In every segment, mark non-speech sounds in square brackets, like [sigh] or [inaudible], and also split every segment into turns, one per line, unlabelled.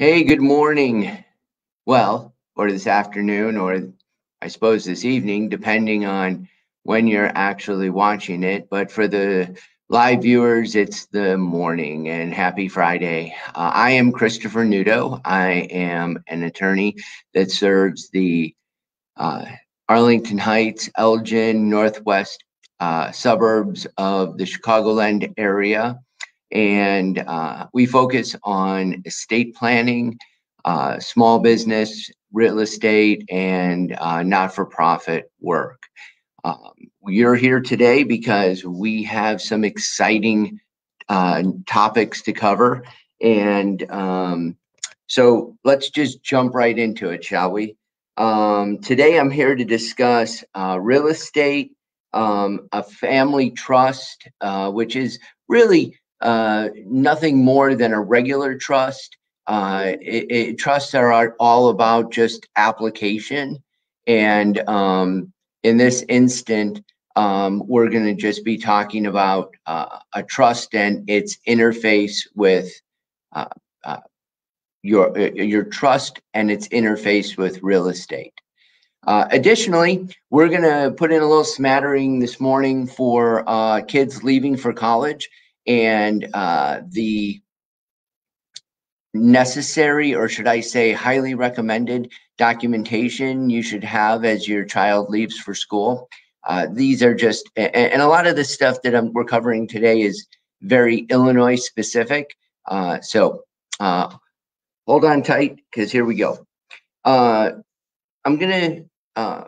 Hey, good morning. Well, or this afternoon, or I suppose this evening, depending on when you're actually watching it. But for the live viewers, it's the morning and happy Friday. Uh, I am Christopher Nudo. I am an attorney that serves the uh, Arlington Heights, Elgin, Northwest uh, suburbs of the Chicagoland area. And uh, we focus on estate planning, uh, small business, real estate, and uh, not for profit work. Um, you're here today because we have some exciting uh, topics to cover. And um, so let's just jump right into it, shall we? Um, today I'm here to discuss uh, real estate, um, a family trust, uh, which is really uh, nothing more than a regular trust. Uh, it, it, trusts are all about just application. And um, in this instant, um, we're going to just be talking about uh, a trust and its interface with uh, uh, your your trust and its interface with real estate. Uh, additionally, we're going to put in a little smattering this morning for uh, kids leaving for college and uh, the necessary, or should I say, highly recommended documentation you should have as your child leaves for school. Uh, these are just, and, a lot of the stuff that I'm, we're covering today is very Illinois specific. Uh, so uh, hold on tight because here we go. Uh, I'm going to uh,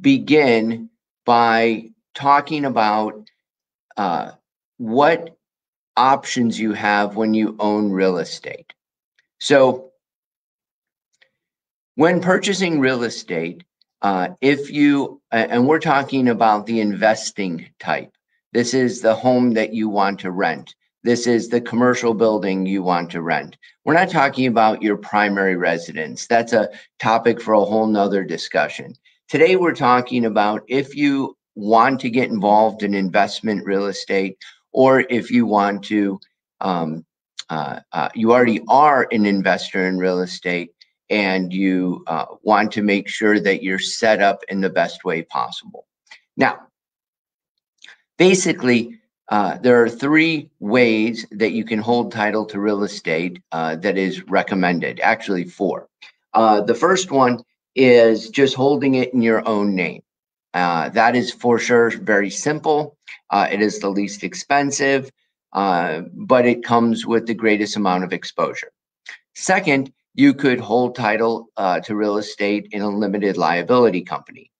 begin by talking about uh, what options you have when you own real estate. So, when purchasing real estate, uh, if you, and we're talking about the investing type, this is the home that you want to rent. This is the commercial building you want to rent. We're not talking about your primary residence. That's a topic for a whole nother discussion. Today, we're talking about if you want to get involved in investment real estate, or if you want to, um, uh, uh, you already are an investor in real estate and you uh, want to make sure that you're set up in the best way possible. Now, basically, uh, there are three ways that you can hold title to real estate uh, that is recommended, actually, four. Uh, the first one is just holding it in your own name. Uh, that is for sure very simple. Uh, it is the least expensive, uh, but it comes with the greatest amount of exposure. Second, you could hold title uh, to real estate in a limited liability company.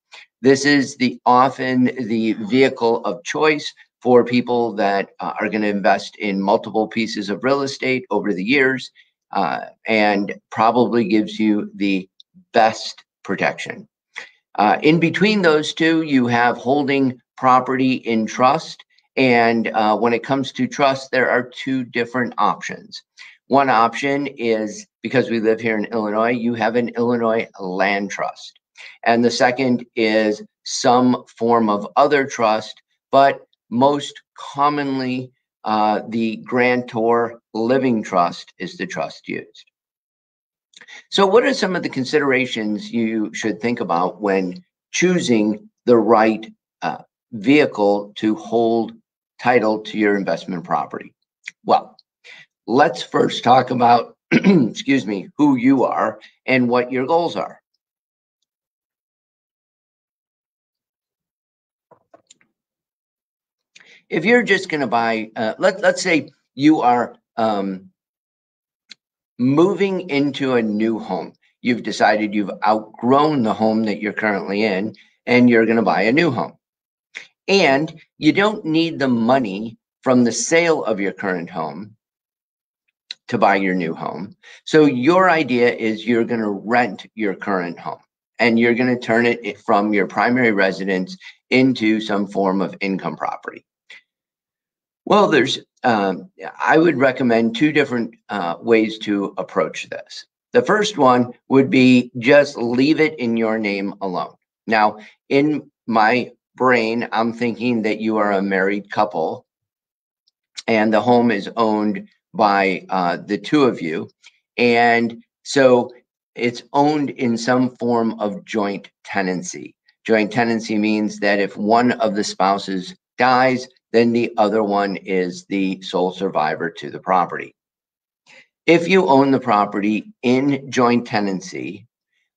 This is the often the vehicle of choice for people that uh, are going to invest in multiple pieces of real estate over the years and probably gives you the best protection. Uh, in between those two, you have holding property in trust. And uh, when it comes to trust, there are two different options. One option is because we live here in Illinois, you have an Illinois land trust. And the second is some form of other trust, but most commonly, uh, the grantor living trust is the trust used. So, what are some of the considerations you should think about when choosing the right uh, vehicle to hold title to your investment property? Well, let's first talk about, [clears throat] excuse me, who you are and what your goals are. If you're just going to buy, uh, let, let's say you are um, moving into a new home. You've decided you've outgrown the home that you're currently in and you're going to buy a new home. And you don't need the money from the sale of your current home to buy your new home. So your idea is you're going to rent your current home and you're going to turn it from your primary residence into some form of income property. Well, there's um, I would recommend two different uh, ways to approach this. The first one would be just leave it in your name alone. Now, in my brain, I'm thinking that you are a married couple and the home is owned by uh, the two of you. And so it's owned in some form of joint tenancy. Joint tenancy means that if one of the spouses dies, then the other one is the sole survivor to the property. If you own the property in joint tenancy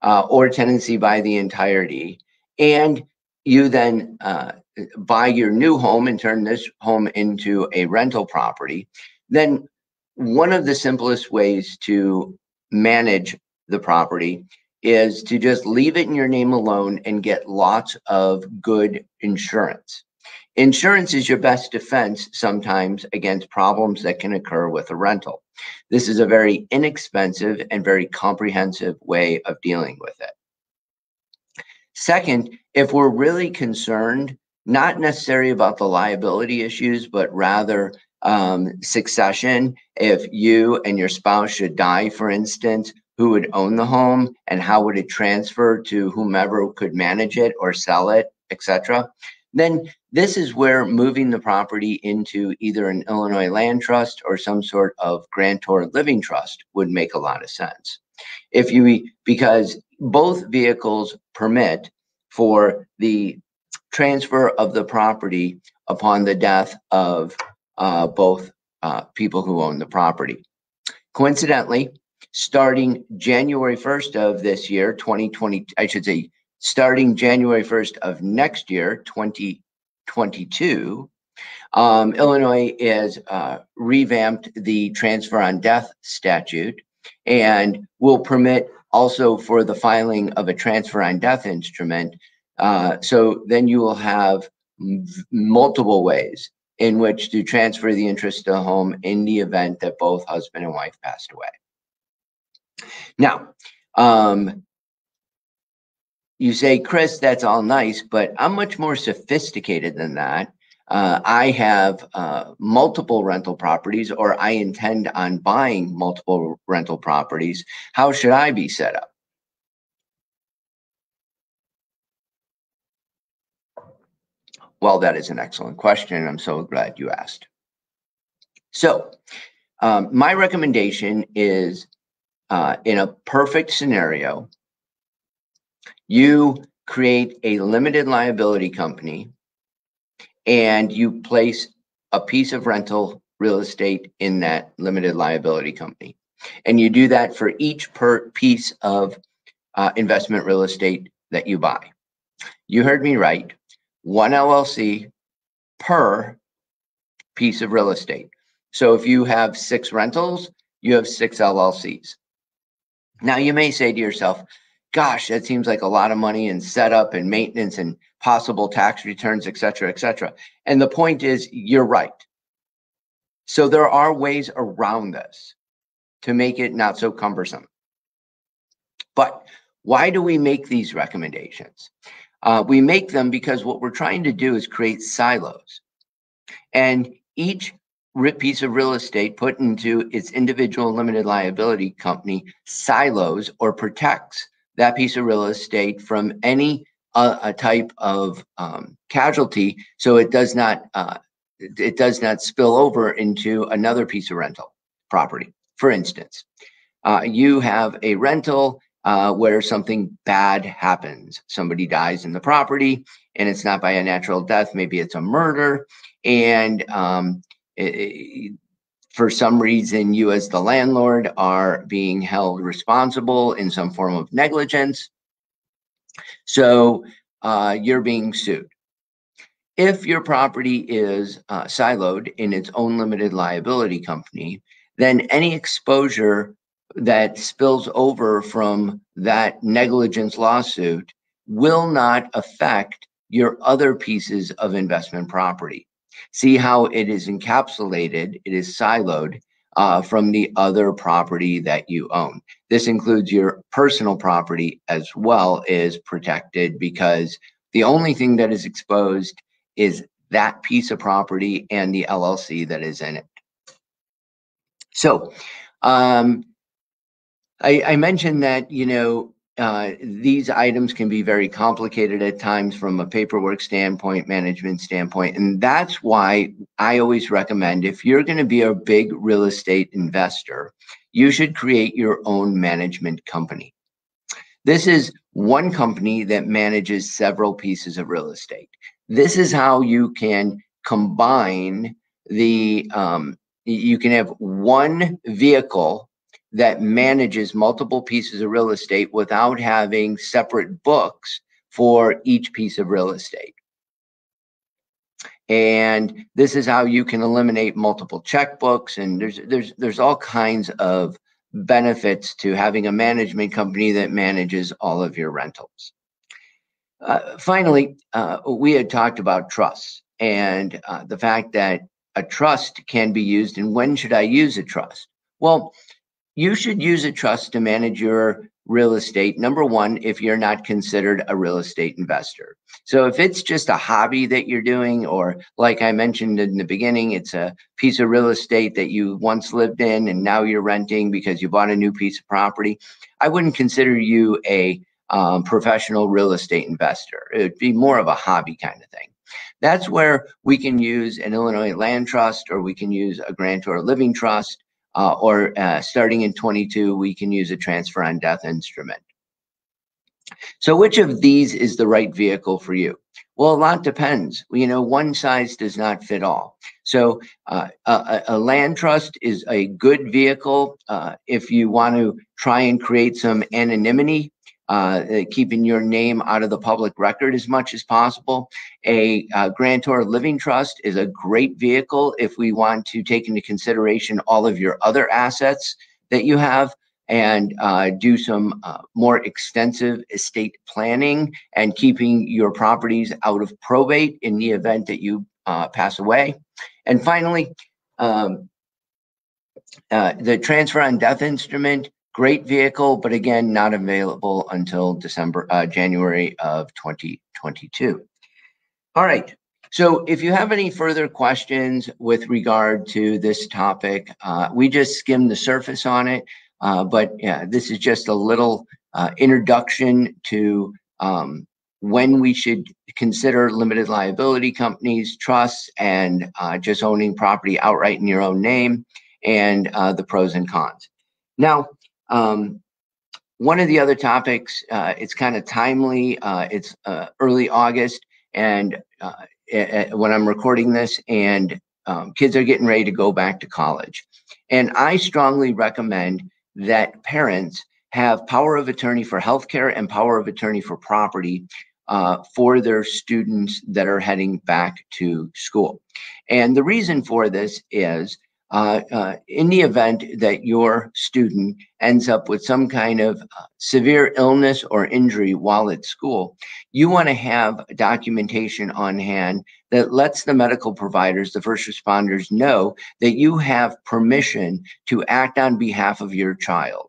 uh, or tenancy by the entirety, and you then uh, buy your new home and turn this home into a rental property, then one of the simplest ways to manage the property is to just leave it in your name alone and get lots of good insurance. Insurance is your best defense sometimes against problems that can occur with a rental. This is a very inexpensive and very comprehensive way of dealing with it. Second, if we're really concerned, not necessarily about the liability issues, but rather um, succession, if you and your spouse should die, for instance, who would own the home and how would it transfer to whomever could manage it or sell it, etc then this is where moving the property into either an Illinois land trust or some sort of grantor living trust would make a lot of sense. If you, because both vehicles permit for the transfer of the property upon the death of uh, both uh, people who own the property. Coincidentally, starting January 1st of this year, 2020, I should say starting January 1st of next year, 2022, um, Illinois has uh, revamped the transfer on death statute and will permit also for the filing of a transfer on death instrument. Uh, so then you will have multiple ways in which to transfer the interest to home in the event that both husband and wife passed away. Now, um, you say, Chris, that's all nice, but I'm much more sophisticated than that. Uh, I have uh, multiple rental properties, or I intend on buying multiple rental properties. How should I be set up? Well, that is an excellent question. I'm so glad you asked. So, um, my recommendation is uh, in a perfect scenario, you create a limited liability company and you place a piece of rental real estate in that limited liability company. And you do that for each per piece of uh, investment real estate that you buy. You heard me right. One LLC per piece of real estate. So if you have six rentals, you have six LLCs. Now you may say to yourself, gosh, that seems like a lot of money in setup and maintenance and possible tax returns, et cetera, et cetera. And the point is, you're right. So there are ways around this to make it not so cumbersome. But why do we make these recommendations? Uh, we make them because what we're trying to do is create silos. And each piece of real estate put into its individual limited liability company silos or protects that piece of real estate from any uh, type of um, casualty, so it does not uh, it does not spill over into another piece of rental property. For instance, uh, you have a rental uh, where something bad happens. Somebody dies in the property, and it's not by a natural death. Maybe it's a murder, and um, it, for some reason you as the landlord are being held responsible in some form of negligence. So uh, you're being sued. If your property is uh, siloed in its own limited liability company, then any exposure that spills over from that negligence lawsuit will not affect your other pieces of investment property. See how it is encapsulated, it is siloed uh, from the other property that you own. This includes your personal property as well is protected because the only thing that is exposed is that piece of property and the LLC that is in it. So um, I, I mentioned that, you know, uh, these items can be very complicated at times from a paperwork standpoint, management standpoint. And that's why I always recommend if you're going to be a big real estate investor, you should create your own management company. This is one company that manages several pieces of real estate. This is how you can combine the, um, you can have one vehicle that manages multiple pieces of real estate without having separate books for each piece of real estate. And this is how you can eliminate multiple checkbooks and there's there's there's all kinds of benefits to having a management company that manages all of your rentals. Uh, finally, uh, we had talked about trusts and uh, the fact that a trust can be used and when should I use a trust? Well, you should use a trust to manage your real estate. Number one, if you're not considered a real estate investor. So if it's just a hobby that you're doing, or like I mentioned in the beginning, it's a piece of real estate that you once lived in and now you're renting because you bought a new piece of property, I wouldn't consider you a um, professional real estate investor. It would be more of a hobby kind of thing. That's where we can use an Illinois land trust or we can use a grantor living trust uh, or uh, starting in 22, we can use a transfer on death instrument. So which of these is the right vehicle for you? Well, a lot depends. You know, one size does not fit all. So uh, a, a, land trust is a good vehicle uh, if you want to try and create some anonymity uh, uh, keeping your name out of the public record as much as possible. A uh, grantor living trust is a great vehicle if we want to take into consideration all of your other assets that you have and uh, do some uh, more extensive estate planning and keeping your properties out of probate in the event that you uh, pass away. And finally, um, uh, the transfer on death instrument Great vehicle, but again, not available until December, uh, January of 2022. All right. So if you have any further questions with regard to this topic, uh, we just skimmed the surface on it. Uh, but yeah, this is just a little uh, introduction to um, when we should consider limited liability companies, trusts, and uh, just owning property outright in your own name, and uh, the pros and cons. Now, um, one of the other topics, uh, it's kind of timely. Uh, it's uh, early August, and uh, when I'm recording this, and um, kids are getting ready to go back to college. And I strongly recommend that parents have power of attorney for healthcare and power of attorney for property uh, for their students that are heading back to school. And the reason for this is uh, uh, in the event that your student ends up with some kind of uh, severe illness or injury while at school, you want to have documentation on hand that lets the medical providers, the first responders know that you have permission to act on behalf of your child.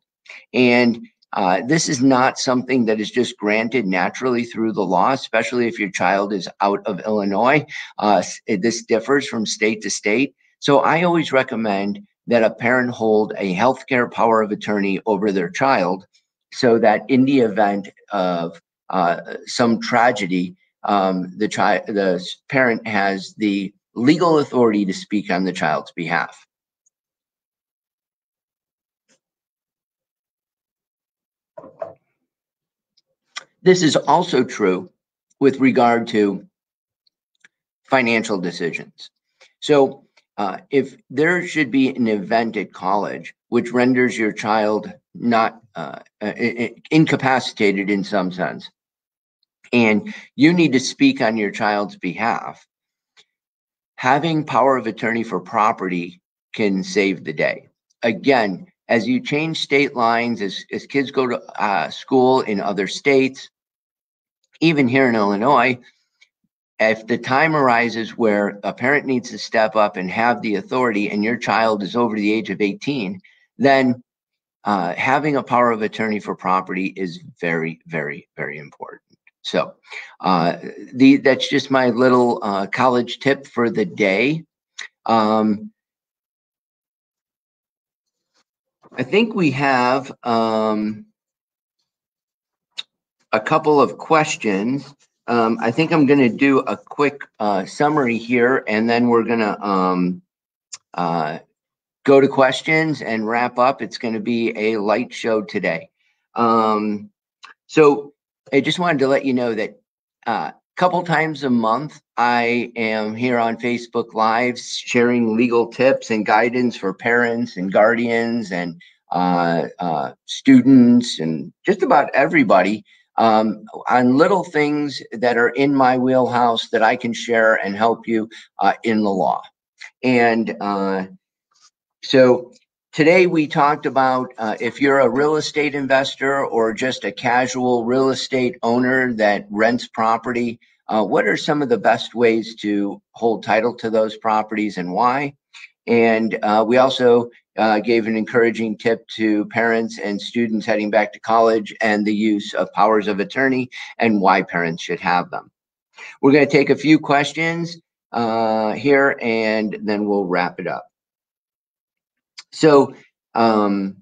And uh, this is not something that is just granted naturally through the law, especially if your child is out of Illinois. Uh, this differs from state to state. So I always recommend that a parent hold a healthcare power of attorney over their child so that in the event of uh, some tragedy, um, the child, the parent has the legal authority to speak on the child's behalf. This is also true with regard to financial decisions. So uh, if there should be an event at college which renders your child not uh, incapacitated in some sense, and you need to speak on your child's behalf, having power of attorney for property can save the day. Again, as you change state lines, as, as kids go to uh, school in other states, even here in Illinois, if the time arises where a parent needs to step up and have the authority and your child is over the age of 18, then uh, having a power of attorney for property is very, very, very important. So uh, the that's just my little uh, college tip for the day. Um, I think we have um, a couple of questions. Um, I think I'm going to do a quick uh, summary here, and then we're going to um, uh, go to questions and wrap up. It's going to be a light show today. Um, so I just wanted to let you know that a uh, couple times a month, I am here on Facebook Live sharing legal tips and guidance for parents and guardians and uh, uh, students and just about everybody um, on little things that are in my wheelhouse that I can share and help you uh, in the law. And uh, so today we talked about uh, if you're a real estate investor or just a casual real estate owner that rents property, uh, what are some of the best ways to hold title to those properties and why? And uh, we also uh, gave an encouraging tip to parents and students heading back to college and the use of powers of attorney and why parents should have them. We're going to take a few questions uh, here and then we'll wrap it up. So, um,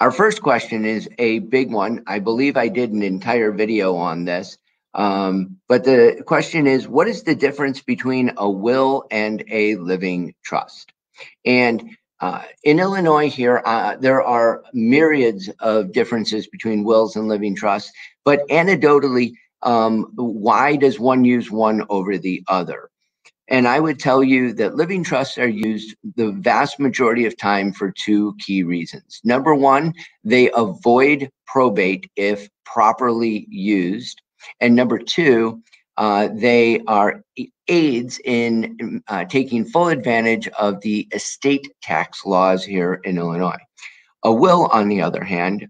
our first question is a big one. I believe I did an entire video on this. Um, but the question is, what is the difference between a will and a living trust? And uh, in Illinois here, uh, there are myriads of differences between wills and living trusts, but anecdotally, um, why does one use one over the other? And I would tell you that living trusts are used the vast majority of time for two key reasons. Number one, they avoid probate if properly used. And number two, uh, they are aids in uh, taking full advantage of the estate tax laws here in Illinois. A will, on the other hand,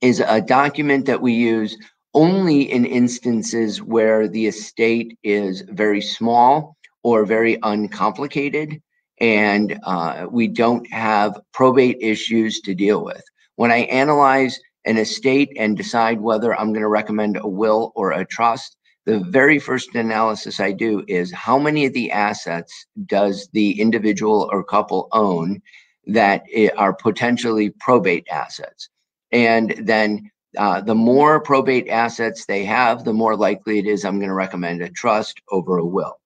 is a document that we use only in instances where the estate is very small or very uncomplicated and uh, we don't have probate issues to deal with. When I analyze an estate and decide whether I'm going to recommend a will or a trust, the very first analysis I do is how many of the assets does the individual or couple own that are potentially probate assets? And then uh, the more probate assets they have, the more likely it is I'm going to recommend a trust over a will.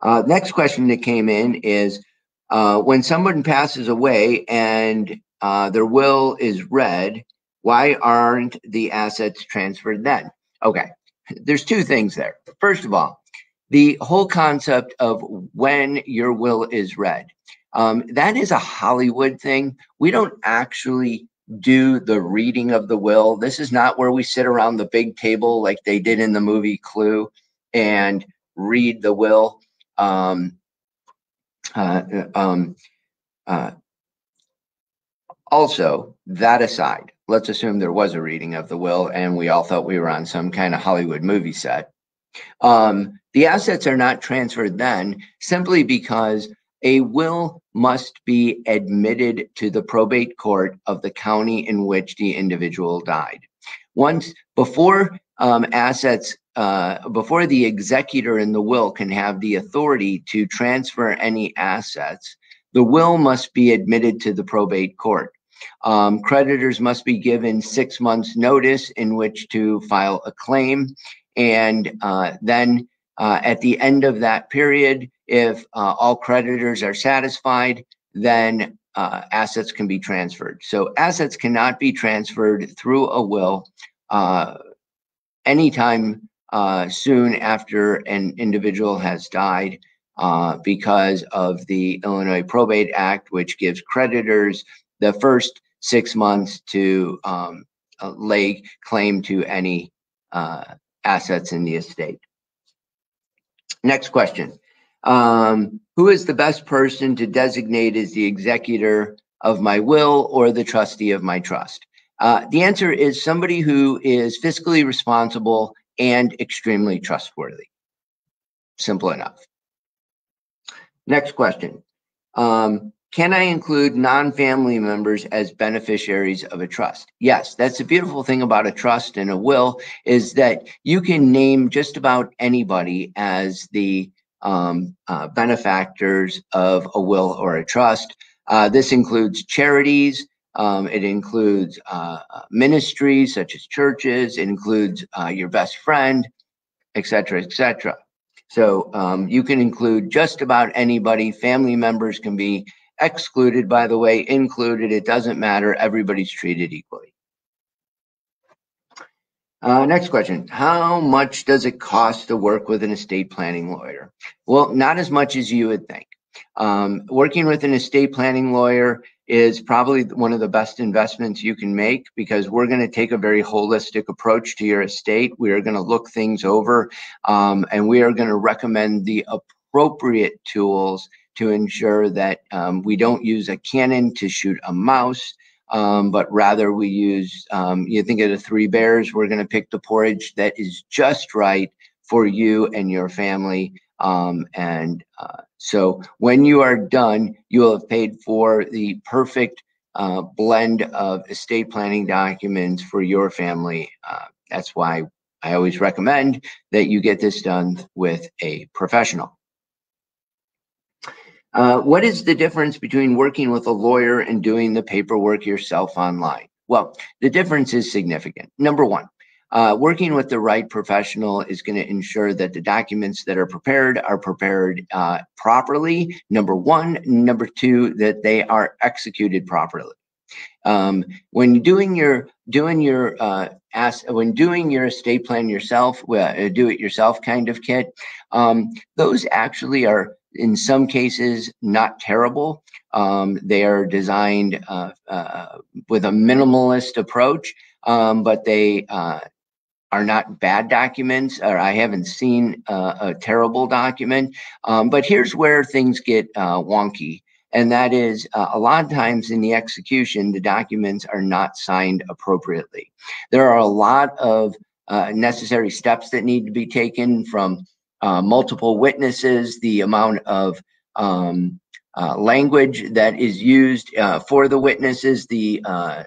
Uh, next question that came in is uh, when someone passes away and uh, their will is read, why aren't the assets transferred then? Okay, there's two things there. First of all, the whole concept of when your will is read, um, that is a Hollywood thing. We don't actually do the reading of the will. This is not where we sit around the big table like they did in the movie Clue and read the will. Um, uh, um, uh, also, that aside, let's assume there was a reading of the will and we all thought we were on some kind of Hollywood movie set. Um, the assets are not transferred then simply because a will must be admitted to the probate court of the county in which the individual died. Once before um, assets, uh, before the executor in the will can have the authority to transfer any assets, the will must be admitted to the probate court. Um, creditors must be given six months notice in which to file a claim. And uh, then uh, at the end of that period, if uh, all creditors are satisfied, then uh, assets can be transferred. So assets cannot be transferred through a will uh, anytime uh, soon after an individual has died because of the Illinois Probate Act, which gives creditors the first six months to um, lay claim to any uh, assets in the estate. Next question. Um, who is the best person to designate as the executor of my will or the trustee of my trust? Uh, the answer is somebody who is fiscally responsible and extremely trustworthy. Simple enough. Next question. Um, can I include non-family members as beneficiaries of a trust? Yes, that's the beautiful thing about a trust and a will is that you can name just about anybody as the um, uh, benefactors of a will or a trust. Uh, this includes charities, Um, it includes uh, ministries such as churches. It includes uh, your best friend, etc., etc. So um, you can include just about anybody. Family members can be excluded, by the way, included. It doesn't matter. Everybody's treated equally. Uh, next question. How much does it cost to work with an estate planning lawyer? Well, not as much as you would think. Um, working with an estate planning lawyer is probably one of the best investments you can make because we're going to take a very holistic approach to your estate. We are going to look things over um, and we are going to recommend the appropriate tools to ensure that um, we don't use a cannon to shoot a mouse. Um, but rather we use, um, you think of the three bears, we're going to pick the porridge that is just right for you and your family. Um, and uh, so when you are done, you will have paid for the perfect uh, blend of estate planning documents for your family. Uh, that's why I always recommend that you get this done with a professional. Uh, what is the difference between working with a lawyer and doing the paperwork yourself online? Well, the difference is significant. Number one, uh, working with the right professional is going to ensure that the documents that are prepared are prepared uh, properly. Number one. Number two, that they are executed properly. Um, when doing your doing your uh, when doing your estate plan yourself, uh, do it yourself kind of kit, um, those actually are in some cases not terrible. Um, they are designed uh, uh, with a minimalist approach, um, but they uh, are not bad documents, or I haven't seen uh, a terrible document. Um, but here's where things get uh, wonky. And that is uh, a lot of times in the execution, the documents are not signed appropriately. There are a lot of necessary steps that need to be taken from uh, multiple witnesses, the amount of um, uh, language that is used for the witnesses, the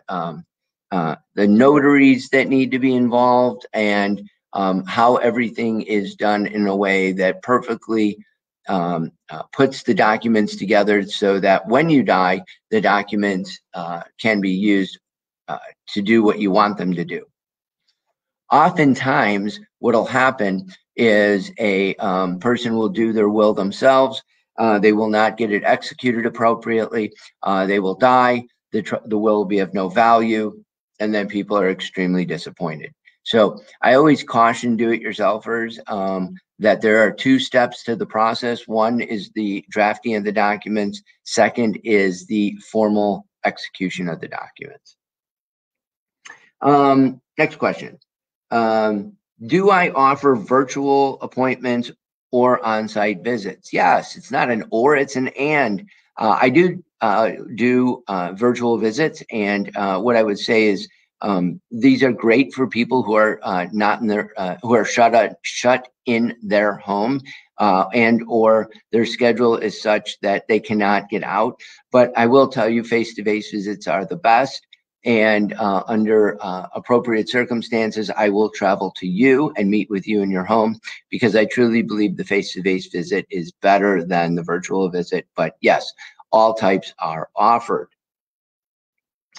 um, uh, the notaries that need to be involved, and um, how everything is done in a way that perfectly um, uh, puts the documents together so that when you die, the documents uh, can be used uh, to do what you want them to do. Oftentimes, what will happen is a um, person will do their will themselves. Uh, they will not get it executed appropriately. Uh, they will die. The, the will will be of no value and then people are extremely disappointed. So I always caution do-it-yourselfers um, that there are two steps to the process. One is the drafting of the documents. Second is the formal execution of the documents. Um, next question. Um, do I offer virtual appointments or on-site visits? Yes, it's not an or, it's an and. Uh, I do uh, do uh, virtual visits, and uh, what I would say is um, these are great for people who are uh, not in their uh, who are shut shut in their home and or their schedule is such that they cannot get out. But I will tell you, face-to-face visits are the best. And uh, under uh, appropriate circumstances, I will travel to you and meet with you in your home because I truly believe the face to face visit is better than the virtual visit. But yes, all types are offered.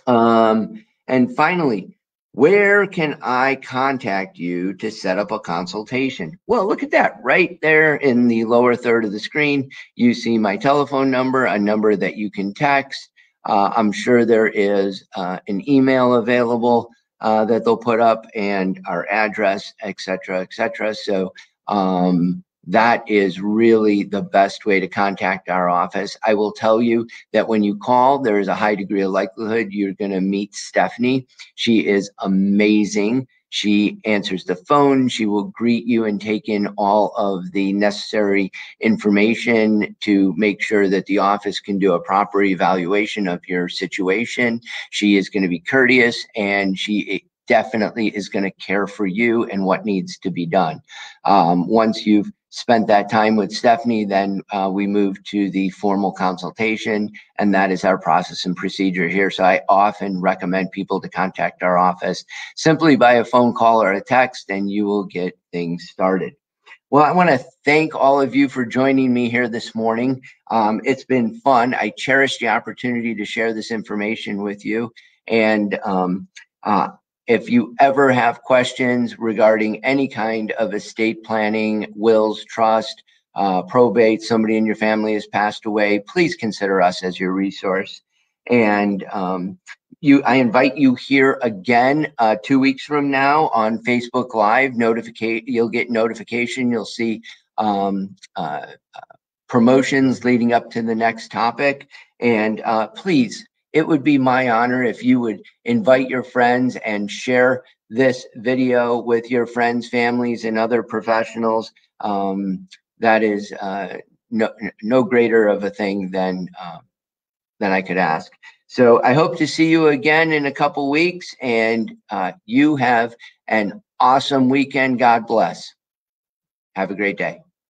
Um, and finally, where can I contact you to set up a consultation? Well, look at that right there in the lower third of the screen. You see my telephone number, a number that you can text. Uh, I'm sure there is uh, an email available uh, that they'll put up and our address, et cetera, et cetera. So um, that is really the best way to contact our office. I will tell you that when you call, there is a high degree of likelihood you're going to meet Stephanie. She is amazing. She answers the phone. She will greet you and take in all of the necessary information to make sure that the office can do a proper evaluation of your situation. She is going to be courteous and she definitely is going to care for you and what needs to be done. Um, once you've spent that time with Stephanie, then uh, we moved to the formal consultation, and that is our process and procedure here. So I often recommend people to contact our office simply by a phone call or a text, and you will get things started. Well, I want to thank all of you for joining me here this morning. Um, it's been fun. I cherish the opportunity to share this information with you. And um, uh, if you ever have questions regarding any kind of estate planning, wills, trust, uh, probate, somebody in your family has passed away, please consider us as your resource. And um, you, I invite you here again uh, two weeks from now on Facebook Live. Notificate, you'll get notification. You'll see um, uh, promotions leading up to the next topic. And uh, please, it would be my honor if you would invite your friends and share this video with your friends, families, and other professionals. Um, that is uh, no, no greater of a thing than uh, than I could ask. So I hope to see you again in a couple weeks and uh, you have an awesome weekend. God bless. Have a great day.